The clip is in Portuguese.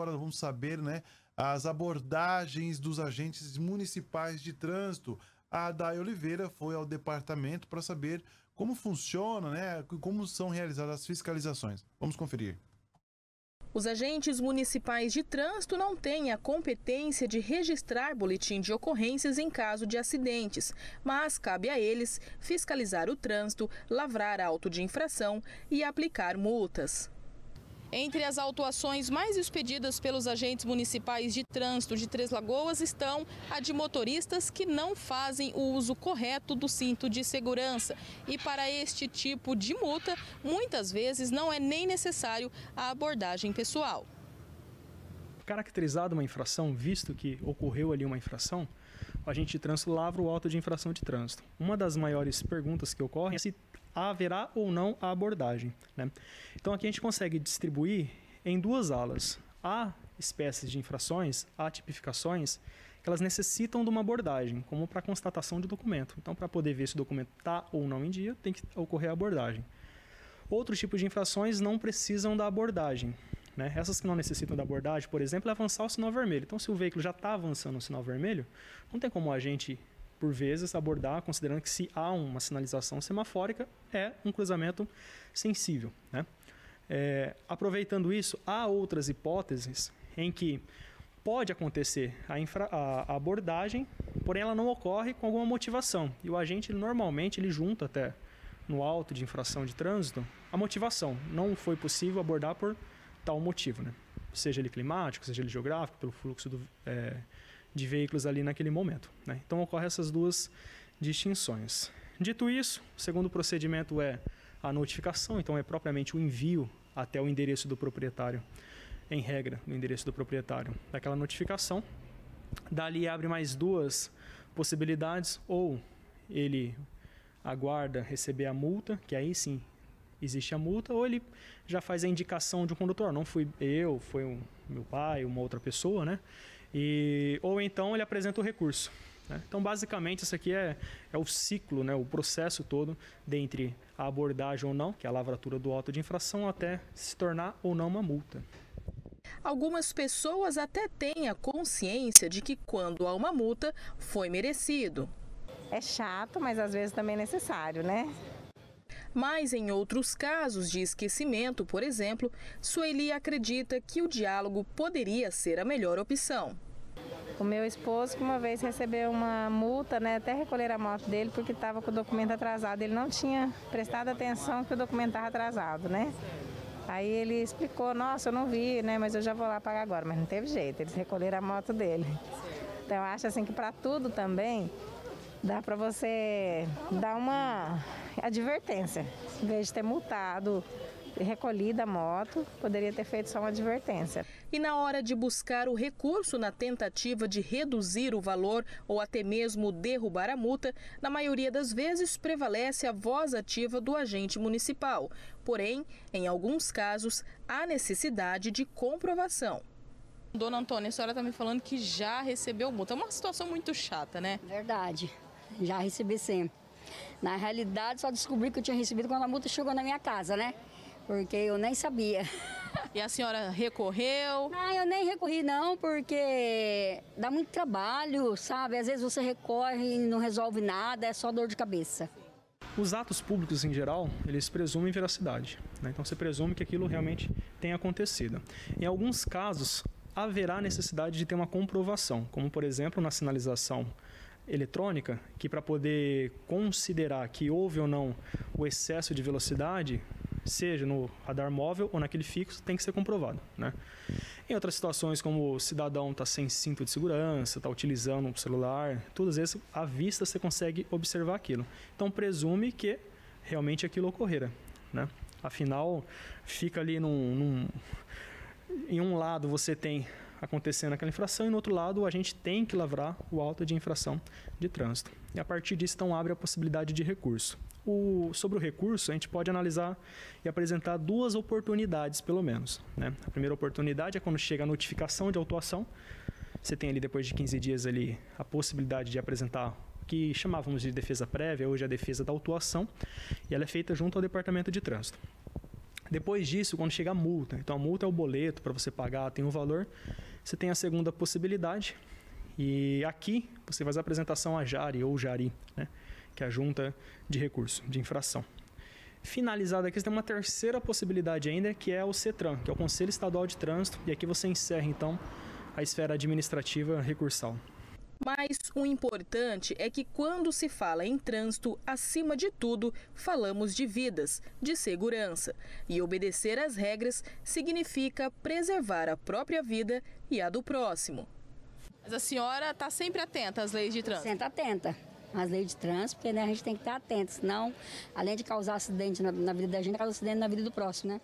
agora vamos saber, né, as abordagens dos agentes municipais de trânsito. A Day Oliveira foi ao departamento para saber como funciona, né, como são realizadas as fiscalizações. Vamos conferir. Os agentes municipais de trânsito não têm a competência de registrar boletim de ocorrências em caso de acidentes, mas cabe a eles fiscalizar o trânsito, lavrar auto de infração e aplicar multas. Entre as autuações mais expedidas pelos agentes municipais de trânsito de Três Lagoas estão a de motoristas que não fazem o uso correto do cinto de segurança. E para este tipo de multa, muitas vezes não é nem necessário a abordagem pessoal. Caracterizada uma infração, visto que ocorreu ali uma infração, o agente de trânsito lavra o auto de infração de trânsito. Uma das maiores perguntas que ocorrem é se haverá ou não a abordagem. Né? Então aqui a gente consegue distribuir em duas alas. Há espécies de infrações, há tipificações que elas necessitam de uma abordagem, como para constatação de documento. Então, para poder ver se o documento está ou não em dia, tem que ocorrer a abordagem. Outros tipos de infrações não precisam da abordagem. Né? Essas que não necessitam da abordagem, por exemplo, é avançar o sinal vermelho. Então, se o veículo já está avançando o sinal vermelho, não tem como a gente por vezes, abordar, considerando que se há uma sinalização semafórica, é um cruzamento sensível. Né? É, aproveitando isso, há outras hipóteses em que pode acontecer a, infra, a, abordagem, porém ela não ocorre com alguma motivação. E o agente, normalmente, ele junta até no auto de infração de trânsito a motivação. Não foi possível abordar por tal motivo, né? seja ele climático, seja ele geográfico, pelo fluxo do, é, de veículos ali naquele momento. Né? Então ocorrem essas duas distinções. Dito isso, o segundo procedimento é a notificação, então é propriamente o envio até o endereço do proprietário, em regra, no endereço do proprietário, daquela notificação. Dali abre mais duas possibilidades, ou ele aguarda receber a multa, que aí sim existe a multa, ou ele já faz a indicação de um condutor. Não fui eu, foi um, meu pai, uma outra pessoa, né? E, ou então ele apresenta o recurso. Né? Então, basicamente, isso aqui é, é o ciclo, né? o processo todo dentre a abordagem ou não, que é a lavratura do auto de infração, até se tornar ou não uma multa. Algumas pessoas até têm a consciência de que quando há uma multa, foi merecido. É chato, mas às vezes também é necessário, né? Mas em outros casos de esquecimento, por exemplo, Sueli acredita que o diálogo poderia ser a melhor opção. O meu esposo que uma vez recebeu uma multa, né, até recolher a moto dele porque estava com o documento atrasado. Ele não tinha prestado atenção que o documento estava atrasado, né? Aí ele explicou, nossa, eu não vi, né, mas eu já vou lá pagar agora. Mas não teve jeito, eles recolheram a moto dele. Então eu acho assim que para tudo também dá para você dar uma advertência. Em vez de ter multado, recolhido a moto, poderia ter feito só uma advertência. E na hora de buscar o recurso na tentativa de reduzir o valor ou até mesmo derrubar a multa, na maioria das vezes prevalece a voz ativa do agente municipal. Porém, em alguns casos, há necessidade de comprovação. Dona Antônia, a senhora está me falando que já recebeu multa. É uma situação muito chata, né? Verdade. Já recebi sim. Na realidade, só descobri que eu tinha recebido quando a multa chegou na minha casa, né? Porque eu nem sabia. E a senhora recorreu? Não, eu nem recorri não, porque dá muito trabalho, sabe? Às vezes você recorre e não resolve nada, é só dor de cabeça. Os atos públicos em geral, eles presumem veracidade. Né? Então você presume que aquilo realmente tenha acontecido. Em alguns casos, haverá necessidade de ter uma comprovação, como por exemplo na sinalização eletrônica, que para poder considerar que houve ou não o excesso de velocidade, seja no radar móvel ou naquele fixo, tem que ser comprovado. Né? Em outras situações, como o cidadão está sem cinto de segurança, está utilizando um celular, todas vezes à vista você consegue observar aquilo. Então presume que realmente aquilo ocorrera. Né? Afinal, fica ali num, num em um lado você tem acontecendo aquela infração e no outro lado a gente tem que lavrar o auto de infração de trânsito. E a partir disso então abre a possibilidade de recurso. O, sobre o recurso, a gente pode analisar e apresentar duas oportunidades, pelo menos. Né? A primeira oportunidade é quando chega a notificação de autuação. Você tem ali, depois de 15 dias, ali, a possibilidade de apresentar o que chamávamos de defesa prévia, hoje a defesa da autuação, e ela é feita junto ao Departamento de Trânsito. Depois disso, quando chega a multa, então a multa é o boleto para você pagar, tem um valor, você tem a segunda possibilidade. E aqui você faz a apresentação a Jari ou Jari, né? que é a junta de recurso, de infração. Finalizada aqui, você tem uma terceira possibilidade ainda, que é o CETRAN, que é o Conselho Estadual de Trânsito, e aqui você encerra então a esfera administrativa recursal. Mas o importante é que quando se fala em trânsito, acima de tudo, falamos de vidas, de segurança. E obedecer às regras significa preservar a própria vida e a do próximo. Mas a senhora está sempre atenta às leis de trânsito? Sempre atenta às leis de trânsito, porque né, a gente tem que estar atento, senão, além de causar acidente na, na vida da gente, causa acidente na vida do próximo, né?